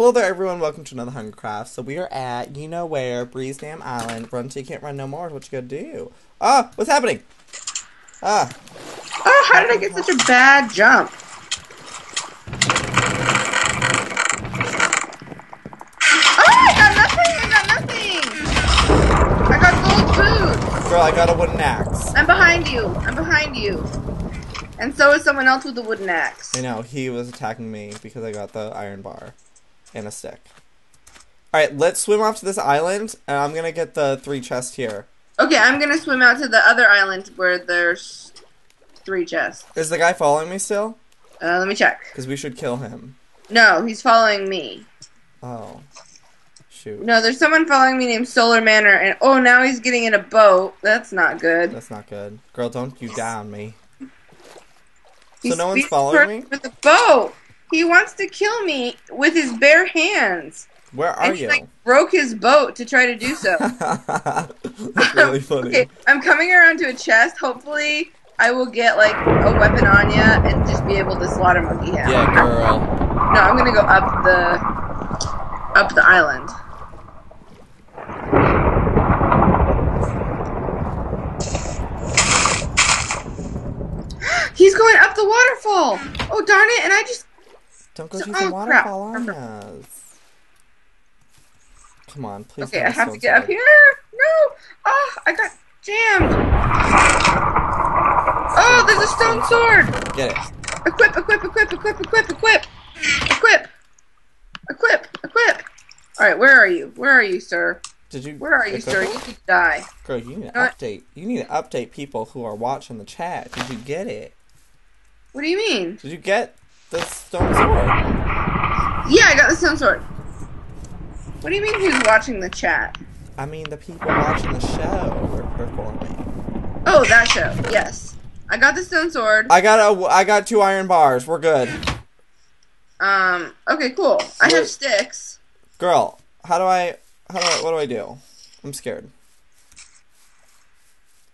Hello there, everyone. Welcome to another Hunger Craft. So we are at you know where, Breeze Dam Island. Run till you can't run no more. What you gotta do? Ah, what's happening? Ah, Oh, how did I get such a bad jump? Oh, I got nothing! I got nothing! I got gold food! girl, I got a wooden axe. I'm behind you. I'm behind you. And so is someone else with a wooden axe. I know he was attacking me because I got the iron bar and a stick. All right, let's swim off to this island, and I'm gonna get the three chests here. Okay, I'm gonna swim out to the other island where there's three chests. Is the guy following me still? Uh, let me check. Because we should kill him. No, he's following me. Oh, shoot. No, there's someone following me named Solar Manor, and oh, now he's getting in a boat. That's not good. That's not good. Girl, don't you down me. He So no one's following me? With the boat. He wants to kill me with his bare hands. Where are and he you? like broke his boat to try to do so. That's really funny. okay, I'm coming around to a chest. Hopefully, I will get like a weapon on ya and just be able to slaughter monkey him. Yeah, girl. No, I'm gonna go up the up the island. He's going up the waterfall. Oh darn it! And I just Don't go So- through oh, the crap. waterfall on us. Come on, please. okay. not I have to get up here. No! Oh, I got jammed. Oh, there's a stone sword. Get it. Equip, equip, equip, equip, equip, equip, equip, equip, equip. All right, where are you? Where are you, sir? Did you? Where are you, sir? You need to die. Girl, you need to Uh, update. You need to update people who are watching the chat. Did you get it? What do you mean? Did you get the stone sword? Yeah, I got the stone sword. What do you mean? Who's watching the chat? I mean, the people watching the show were performing. Oh, that show. Yes, I got the stone sword. I got a. I got two iron bars. We're good. Um. Okay, cool. I have sticks. Girl, how do I? How do I? What do I do? I'm scared.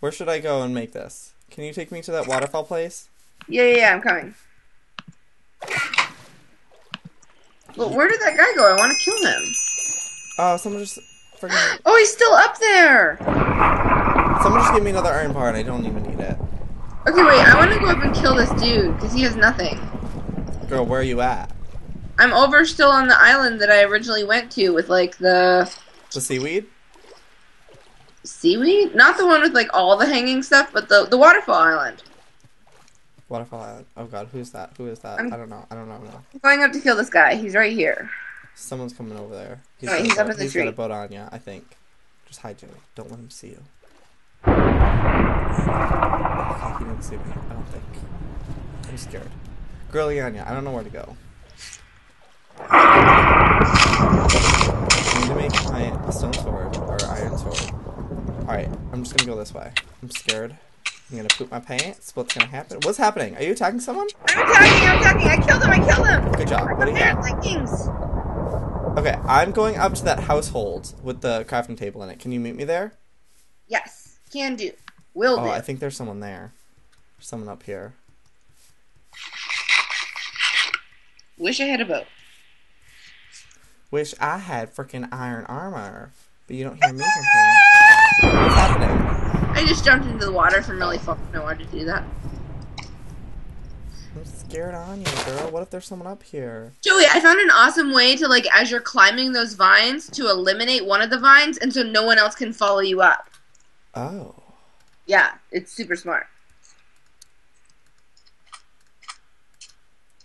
Where should I go and make this? Can you take me to that waterfall place? Yeah, yeah, yeah. I'm coming. But where did that guy go? I want to kill him. Oh, someone just. Oh, he's still up there. Someone just gave me another iron bar and I don't even need it. Okay, wait. I want to go up and kill this dude because he has nothing. Girl, where are you at? I'm over still on the island that I originally went to with like the The seaweed? seaweed, not the one with like all the hanging stuff, but the the waterfall island. Waterfall Island. Oh god, who's that? Who is that? I'm- I don't know. I don't know. No. I'm going up to kill this guy. He's right here. Someone's coming over there. Got a he's up in the he's got a tree. boat on ya, I think. Just hide, Joey. Don't let him see you. Okay, he didn't see me. I don't think. I'm scared. Girly Anya, I don't know where to go. I need to make my stone sword or iron sword. Alright, I'm just gonna go this way. I'm scared. I'm gonna poop my pants. What's gonna happen? What's happening? Are you attacking someone? I'm attacking. I'm attacking. I killed him. I killed him. Good job. What do you got? leggings. Okay, I'm going up to that household with the crafting table in it. Can you meet me there? Yes, can do. Will Oh, do. I think there's someone there. There's someone up here. Wish I had a boat. Wish I had freaking iron armor, but you don't hear me complaining. What's happening? I just jumped into the water from really far. I wanted to do that. I'm scared on you, girl. What if there's someone up here? Joey, I found an awesome way to like as you're climbing those vines to eliminate one of the vines, and so no one else can follow you up. Oh. Yeah, it's super smart.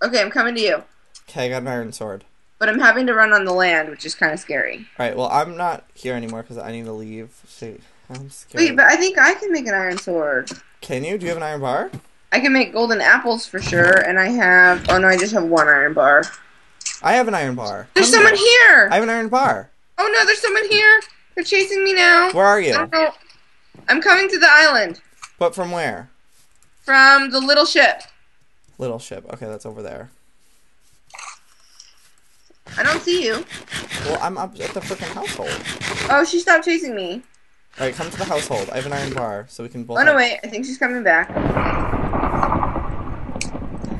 Okay, I'm coming to you. Okay, I got an iron sword. But I'm having to run on the land, which is kind of scary. Alright, well, I'm not here anymore because I need to leave. See, I'm scared. Wait, but I think I can make an iron sword. Can you? Do you have an iron bar? I can make golden apples for sure, and I have. Oh no, I just have one iron bar. I have an iron bar. There's Come someone here! I have an iron bar. Oh no, there's someone here! They're chasing me now. Where are I you? don't know. I'm coming to the island But from where? from the little ship. Little ship. Okay, that's over there. I don't see you. Well, I'm up at the freaking household. Oh, she stopped chasing me. Alright, come to the household. I have an iron bar, so we can both. Oh no, wait. I think she's coming back.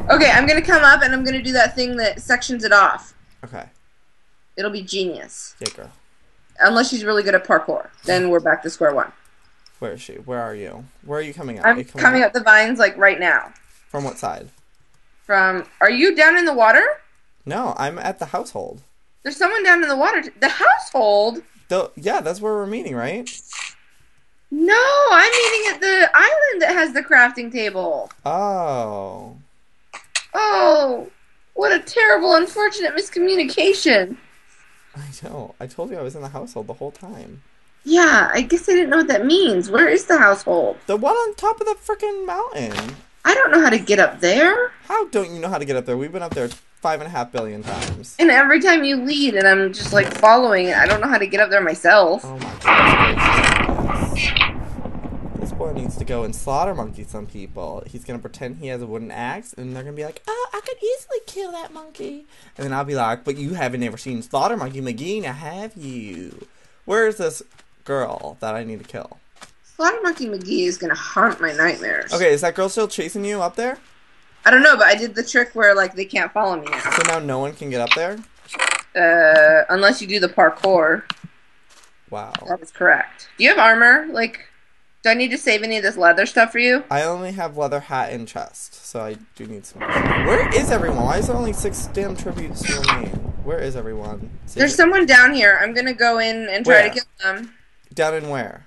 Okay, I'm gonna come up and I'm gonna do that thing that sections it off. Okay. It'll be genius. Yeah, girl. Unless she's really good at parkour. Then we're back to square one. Where is she? Where are you? Where are you coming up? I'm you coming up the vines like right now. From what side? From are you down in the water? No, I'm at the household. There's someone down in the water. The household? The, yeah, that's where we're meeting, right? No, I'm meeting at the island that has the crafting table. Oh. Oh, what a terrible, unfortunate miscommunication. I know. I told you I was in the household the whole time. Yeah, I guess I didn't know what that means. Where is the household? The one on top of the freaking mountain. I don't know how to get up there. How don't you know how to get up there? We've been up there five and a half billion times. And every time you lead, and I'm just like following it, I don't know how to get up there myself. Oh my. This boy needs to go and slaughter monkey some people. He's gonna pretend he has a wooden axe, and they're gonna be like, "Oh, I could easily kill that monkey." And then I'll be like, "But you haven't ever seen Slaughter Monkey McGee, now have you?" Where is this girl that I need to kill? Slaughter Monkey McGee is gonna haunt my nightmares. Okay, is that girl still chasing you up there? I don't know, but I did the trick where like they can't follow me now. So now no one can get up there? Uh, unless you do the parkour. Wow. That is correct. Do you have armor? Like, do I need to save any of this leather stuff for you? I only have leather hat and chest, so I do need some. Where is everyone? Why is there only six damn tributes remain? Where is everyone? See There's if- someone down here. I'm gonna go in and try Where? to kill them. down in where?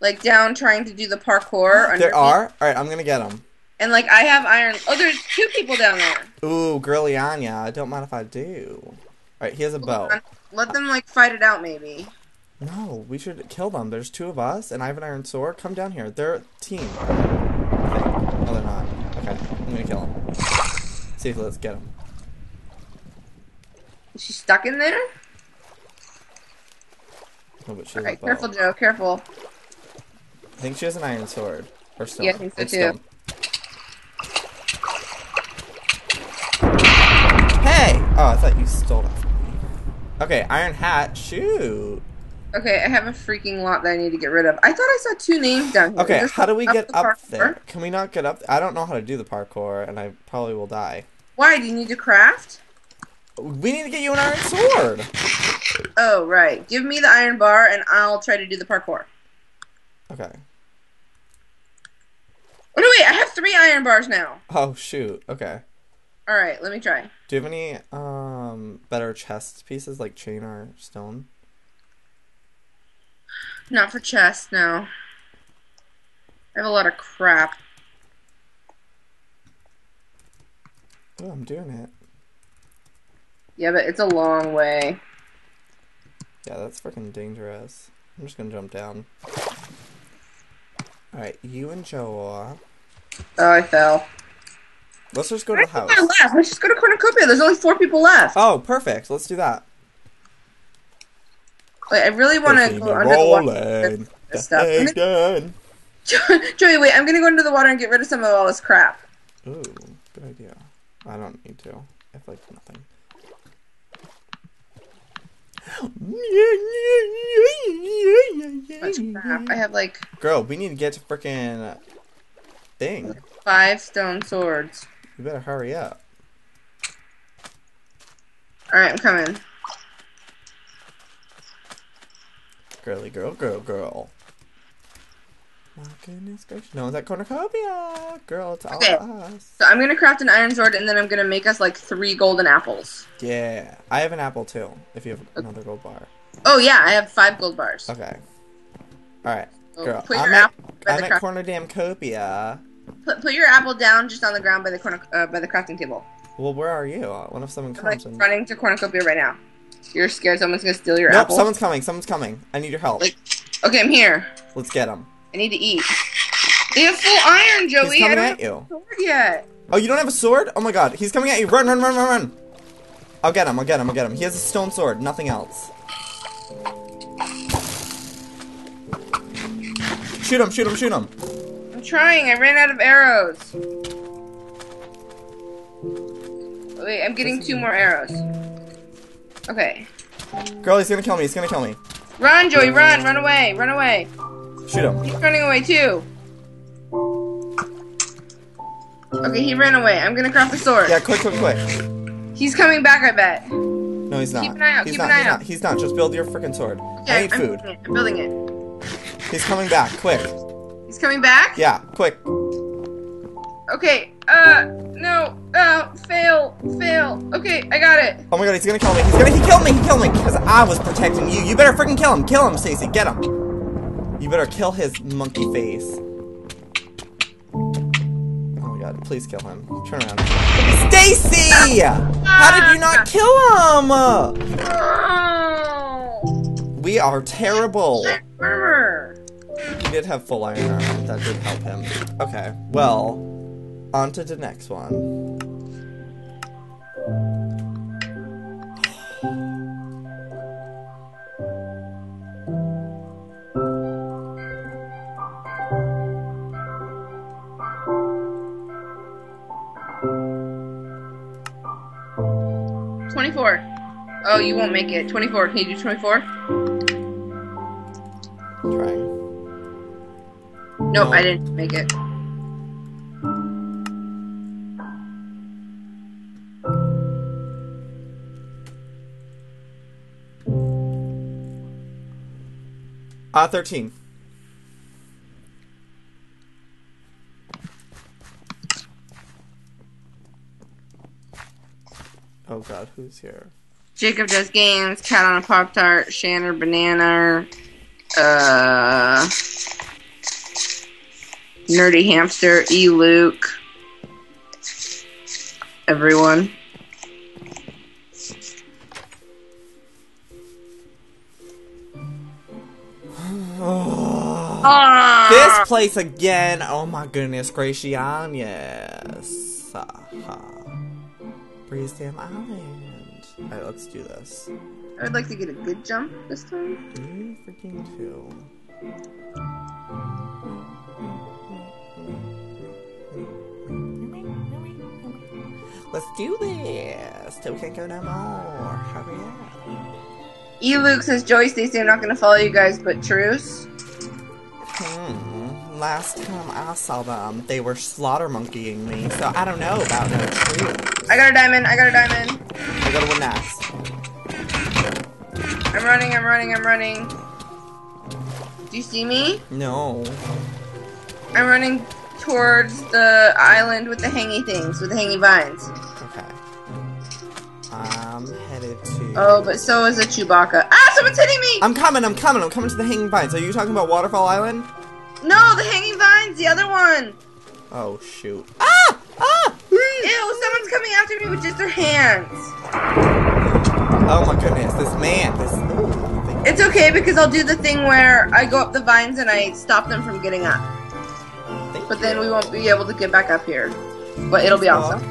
Like down, trying to do the parkour. underneath. There are. All right, I'm gonna get them. And like I have iron. Oh, there's two people down there. Ooh, girly Anya. I don't mind if I do. All right, he has a bow. Let them like fight it out, maybe. No, we should kill them. There's two of us, and I have an iron sword. Come down here. They're a team. No, they're not. Okay, I'm gonna kill them. See if let's get them. Is she stuck in there? Oh, but she has Alright, careful, Joe. Careful. I think she has an iron sword. Or stone. Yeah, I think so It's too. stone. Thought you stole that from me. Okay, iron hat. Shoot. Okay, I have a freaking lot that I need to get rid of. I thought I saw two names down here. Okay, how do we get the up parkour? there? Can we not get up? I don't know how to do the parkour, and I probably will die. Why? Do you need to craft? We need to get you an iron sword. Oh, right. Give me the iron bar and I'll try to do the parkour. Okay. Oh, no, wait. I have three iron bars now. Oh shoot. Okay. All right, let me try. Do you have any uh, um better chest pieces like chain or stone? Not for chest, no. I have a lot of crap. Oh, I'm doing it. Yeah, but it's a long way. Yeah, that's freaking dangerous. I'm just gonna jump down. Alright, you and Joa. Oh, I fell. Let's just go to the house. many people are left? Let's just go to Cornucopia. There's only four people left. Oh, perfect. Let's do that. Wait, I really want to go under the water. rolling. this stuff. Done. Joey, wait. I'm gonna go into the water and get rid of some of all this crap. Ooh, good idea. I don't need to. I have like nothing. Much crap. I have like Girl, we need to get to freaking thing. five stone swords. You better hurry up. All right, I'm coming. Girly girl, girl, girl. My goodness gracious. No one's at Cornucopia. Girl, it's all Okay. us. So I'm gonna craft an iron sword, and then I'm gonna make us like three golden apples. Yeah. I have an apple too, if you have another gold bar. Oh yeah, I have five gold bars. Okay. Alright. Girl, put I'm at, I'm the at Corner Damn Copia. Put, put your apple down just on the ground by the corner uh, by the crafting table. Well, where are you? What if someone I'm like and... running to cornucopia right now. You're scared someone's gonna steal your Nope, apple. someone's coming. Someone's coming. I need your help. Like- Okay, I'm here. Let's get him. I need to eat. They have full iron, Joey. He's coming at you. sword yet. Oh, you don't have a sword? Oh my god, he's coming at you. Run, run, run, run, run. I'll get him, I'll get him, I'll get him. He has a stone sword, nothing else. Shoot him, shoot him, shoot him. Trying. I ran out of arrows. Wait, I'm getting two more arrows. Okay. Girl, he's gonna kill me, he's gonna kill me. Run, Joey, run, run away, run away. Shoot him. He's running away too. Okay, he ran away. I'm gonna craft a sword. Yeah, quick, quick, quick. He's coming back, I bet. No, he's not. Keep an eye out, He's keep not. an eye he's out. not. He's not. Just build your freaking sword. I Okay, need I'm food. building. I'm building it. He's coming back. Quick. He's coming back? Yeah, quick. Okay, uh, no, uh, fail, fail. Okay, I got it. Oh my god, he's gonna kill me. He's gonna. He killed me. He killed me because I was protecting you. You better freaking kill him. Kill him, Stacy. Get him. You better kill his monkey face. Oh my god, please kill him. Turn around. Stacy! How did you not kill him? We are terrible. He did have full iron armor. That did help him. Okay, well, on to the next one. Twenty-four. Oh, you won't make it. Twenty-four. Can you do twenty-four? Nope, I didn't make it. Uh, 13. Oh god, who's here? Jacob does games. Cat on a pop tart. Shanner banana. Uh, nerdy hamster. E Luke. Everyone. Ah! This place again! Oh my goodness, Gracian, yes. Haha. Breeze Dam Island. Alright, let's do this. I would like to get a good jump this time. Me freaking too. Let's do this. Till we can't go no more. Hurry up. E Luke says Joey Stacy, I'm not gonna follow you guys, but truce. Hmm. Last time I saw them, they were slaughter monkeying me, so I don't know about no truce. I got a diamond. I got a diamond. I got a one next. I'm running. I'm running. I'm running. Do you see me? No. I'm running towards the island with the hangy things, with the hangy vines. I'm headed to. Oh, but so is a Chewbacca. Ah, someone's hitting me! I'm coming, I'm coming, I'm coming to the hanging vines. Are you talking about Waterfall Island? No, the hanging vines, the other one. Oh, shoot. Ah! Ah! Ew, someone's coming after me with just their hands. Oh my goodness, this man, this. Ooh, It's okay because I'll do the thing where I go up the vines and I stop them from getting up. thank But then we won't be able to get back up here. But it'll be awesome.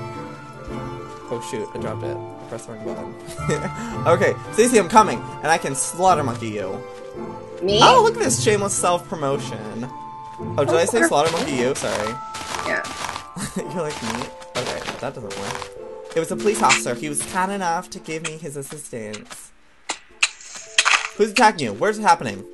Oh shoot, I dropped it. The wrong button. okay, Stacey, I'm coming, and I can slaughter monkey you. Me? Oh, look at this shameless self promotion. Oh, did I say slaughter monkey you? Sorry. Yeah. You're like me? Okay, that doesn't work. It was a police officer. He was kind enough to give me his assistance. Who's attacking you? Where's it happening?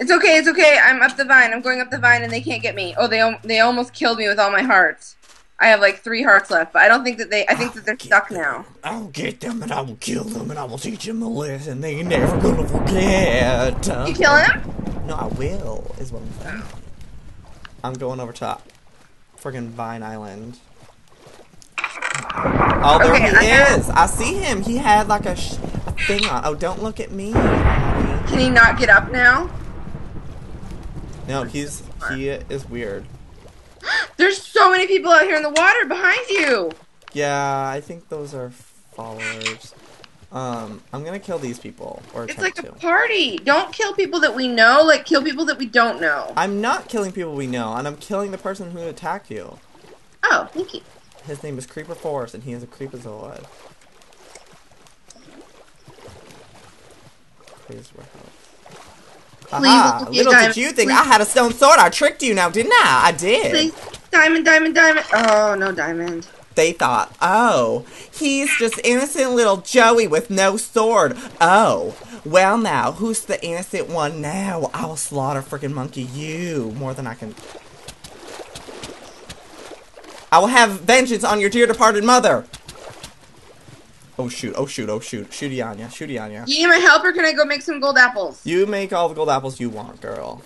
It's okay, it's okay. I'm up the vine. I'm going up the vine and they can't get me. Oh, they they almost killed me with all my hearts. I have like three hearts left, but I don't think that they. I think that they're stuck now. I'll get them and I will kill them and I will teach them a lesson they never gonna forget. You kill him? No, I will, is what I'm saying. I'm going over top. friggin' Vine Island. Oh, there Okay, he I is! I see him! He had like a, sh- a thing on. Oh, don't look at me! Can he not get up now? No, he's he is weird. There's so many people out here in the water behind you. Yeah, I think those are followers. Um, I'm gonna kill these people or It's like a to. party. Don't kill people that we know. Like kill people that we don't know. I'm not killing people we know, and I'm killing the person who attacked you. Oh, thank you. His name is Creeper Force, and he is a Creepazoid. Please warehouse. Please Aha! look at your Little did you think. I had a stone sword. I tricked you now, didn't I? I did. Please, diamond, diamond, diamond. Oh no, diamond. They thought, oh, he's just innocent little Joey with no sword. Oh, well now, who's the innocent one now? I'll slaughter freaking monkey you more than I can. I will have vengeance on your dear departed mother. Oh shoot, oh shoot, oh shoot. Shooty on ya, shooty on ya. You need my help, or can I go make some gold apples? You make all the gold apples you want, girl.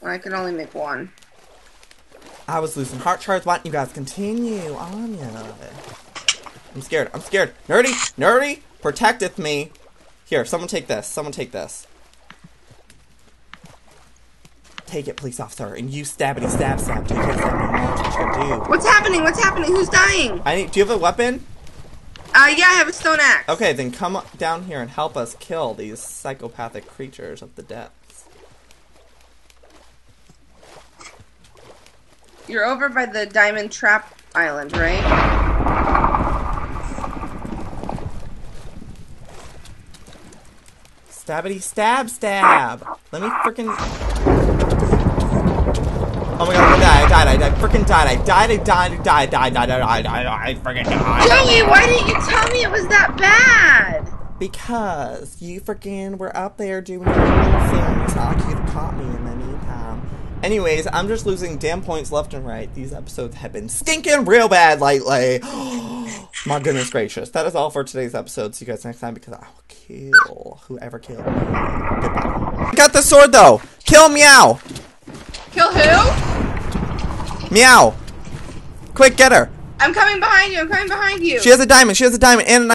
Well, I can only make one. I was losing heart charts. Why don't you guys continue on ya? I'm scared. I'm scared. Nerdy, nerdy, protecteth me. Here, someone take this. Someone take this. Take it, police officer, and you stabbity stab stab. Take it, stab. What's happening? What's happening? Who's dying? I need. Do you have a weapon? Uh, yeah, I have a stone axe. Okay, then come down here and help us kill these psychopathic creatures of the depths. You're over by the Diamond Trap Island, right? Stabbity stab stab. Let me freaking. Oh my god, I died, I died, I died, freaking died, I died, I died, I died, died, died, died, died, I freaking died. Joey, why didn't you tell me it was that bad? Because you freaking were up there doing your thing, you thought you'd have caught me in the meantime. Anyways, I'm just losing damn points left and right. These episodes have been stinking real bad lately. My goodness gracious. That is all for today's episode. See you guys next time because I will kill whoever killed me. Goodbye. Got the sword though. Kill Meow. Kill who? Meow. Quick, get her. I'm coming behind you. I'm coming behind you. She has a diamond. She has a diamond and a